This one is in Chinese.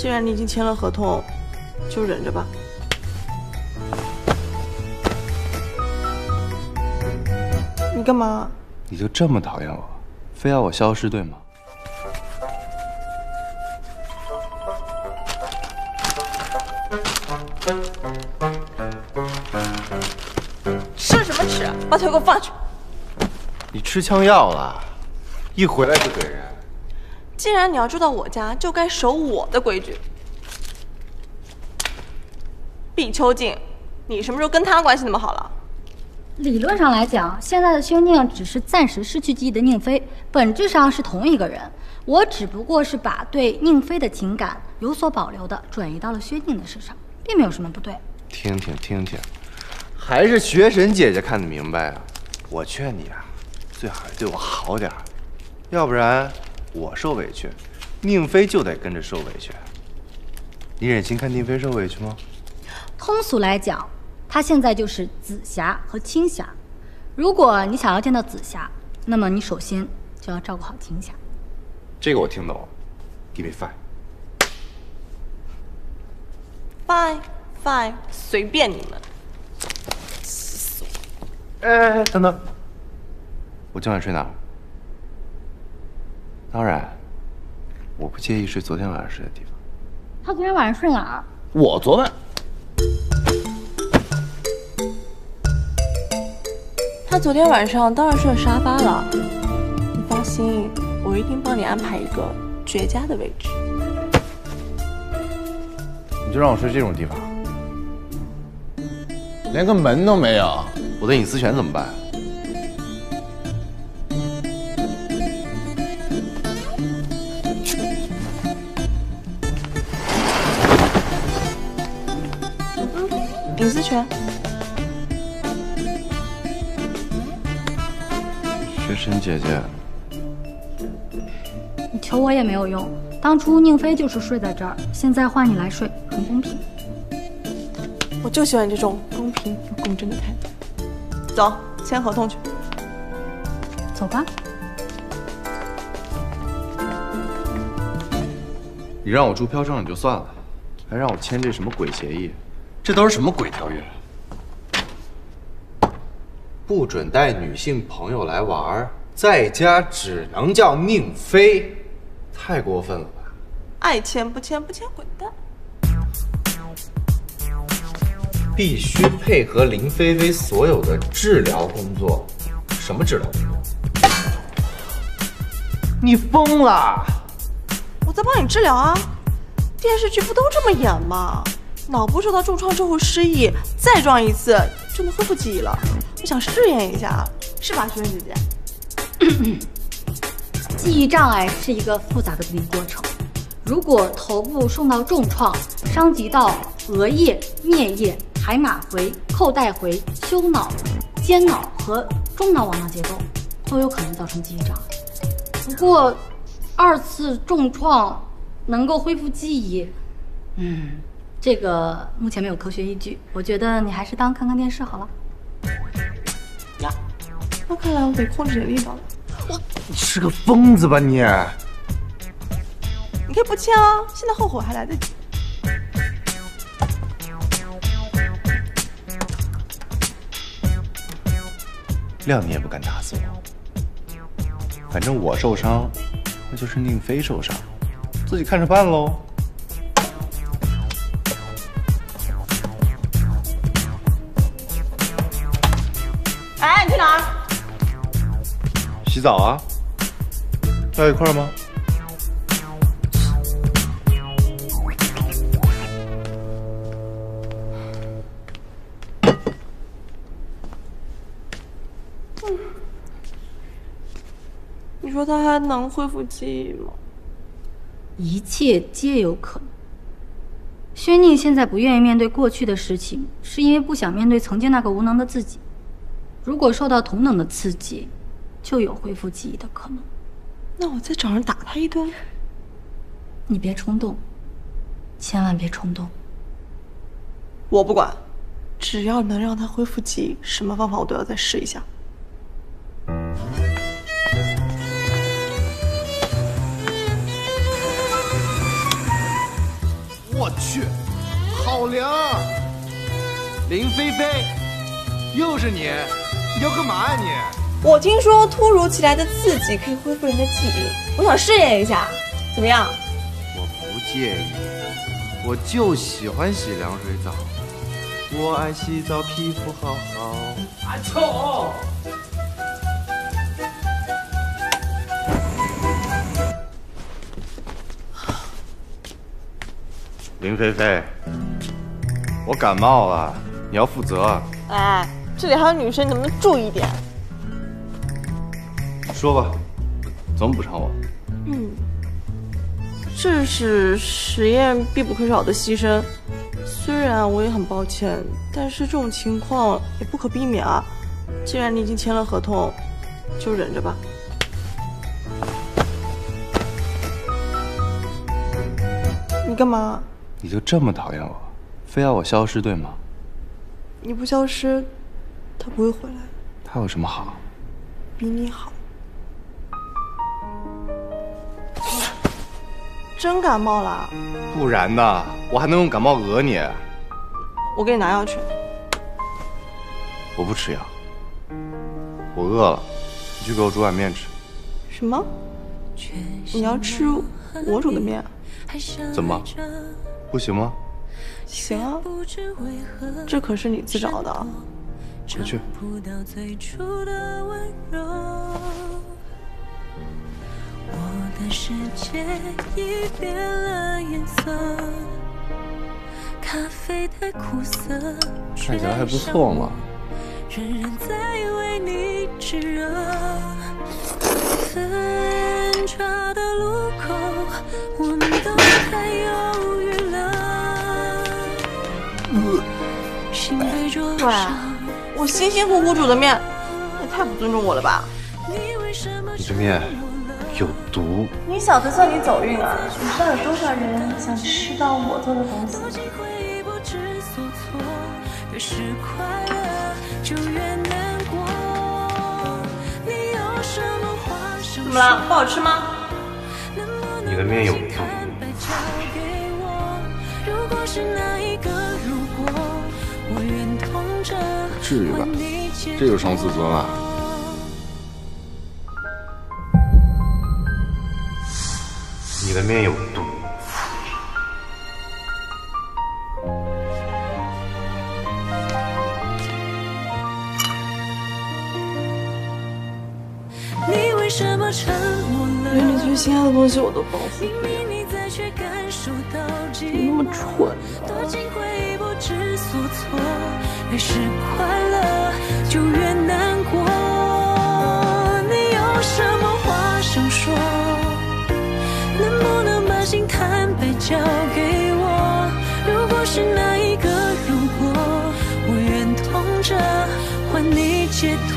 既然你已经签了合同，就忍着吧。你干嘛？你就这么讨厌我，非要我消失对吗？吃什么吃？把腿给我放下去！你吃枪药了，一回来就怼人。既然你要住到我家，就该守我的规矩。毕秋静，你什么时候跟他关系那么好了？理论上来讲，现在的薛宁只是暂时失去记忆的宁飞，本质上是同一个人。我只不过是把对宁飞的情感有所保留的转移到了薛宁的身上，并没有什么不对。听听听听，还是学神姐姐看得明白啊！我劝你啊，最好是对我好点儿，要不然我受委屈，宁飞就得跟着受委屈。你忍心看宁飞受委屈吗？通俗来讲，他现在就是紫霞和青霞。如果你想要见到紫霞，那么你首先就要照顾好青霞。这个我听懂了，Give me five。Five five，随便你们。气死我哎哎，等等，我今晚睡哪儿？当然，我不介意睡昨天晚上睡的地方。他昨天晚上睡哪儿？我昨晚他昨天晚上当然睡了沙发了。你放心，我一定帮你安排一个绝佳的位置。你就让我睡这种地方，连个门都没有。我的隐私权怎么办？隐私权，学神姐姐，你求我也没有用。当初宁飞就是睡在这儿，现在换你来睡，很公平。我就喜欢你这种公平又公正的态度。走，签合同去。走吧。你让我住飘上也就算了，还让我签这什么鬼协议？这都是什么鬼条约？不准带女性朋友来玩，在家只能叫宁妃，太过分了吧？爱签不签，不签滚蛋。必须配合林菲菲所有的治疗工作。什么治疗工作？你疯了！我在帮你治疗啊，电视剧不都这么演吗？脑部受到重创之后失忆，再撞一次就能恢复记忆了。我想试验一下，是吧，学生姐姐？记忆障碍是一个复杂的病理过程。如果头部受到重创，伤及到额叶、颞叶、海马回、扣带回、丘脑、间脑和中脑网络结构，都有可能造成记忆障碍。不过，二次重创能够恢复记忆，嗯，这个目前没有科学依据。我觉得你还是当看看电视好了。呀，那看来我得控制点力道了。我你是个疯子吧你？你可以不签啊，现在后悔还来得及。谅你也不敢打死我。反正我受伤，那就是宁飞受伤，自己看着办喽。洗澡啊？在一块儿吗？你说他还能恢复记忆吗？一切皆有可能。薛宁现在不愿意面对过去的事情，是因为不想面对曾经那个无能的自己。如果受到同等的刺激，就有恢复记忆的可能。那我再找人打他一顿。你别冲动，千万别冲动。我不管，只要能让他恢复记忆，什么方法我都要再试一下。我去，好凉！林菲菲，又是你，你要干嘛呀你？我听说突如其来的刺激可以恢复人的记忆，我想试验一下，怎么样？我不介意，我就喜欢洗凉水澡。我爱洗澡，皮肤好好。阿臭！林菲菲，我感冒了，你要负责。哎，这里还有女生，你能不能注意点？说吧，怎么补偿我？嗯，这是实验必不可少的牺牲。虽然我也很抱歉，但是这种情况也不可避免啊。既然你已经签了合同，就忍着吧。你干嘛？你就这么讨厌我，非要我消失对吗？你不消失，他不会回来。他有什么好？比你好。真感冒了？不然呢？我还能用感冒讹你？我给你拿药去。我不吃药。我饿了，你去给我煮碗面吃。什么？你要吃我煮的面？怎么？不行吗？行啊，这可是你自找的。回去。的世界已变了颜色，咖啡太苦涩，看起来还不错嘛。人人在为你炙热，分岔的路口，我们都太犹豫了。心被灼伤，我辛辛苦苦煮的面，也太不尊重我了吧？你这面。有毒！你小子算你走运啊，你知道有多少人想吃到我做的东西？怎么了？不好吃吗？你的面有毒。至于吧？这就伤自尊了。你的面有毒。你为什么沉默了？连你最心爱的东西我都保护不了，怎么那么蠢呢？越是快乐，就越难过。坦白交给我？如果是那一个如果，我愿痛着换你解脱。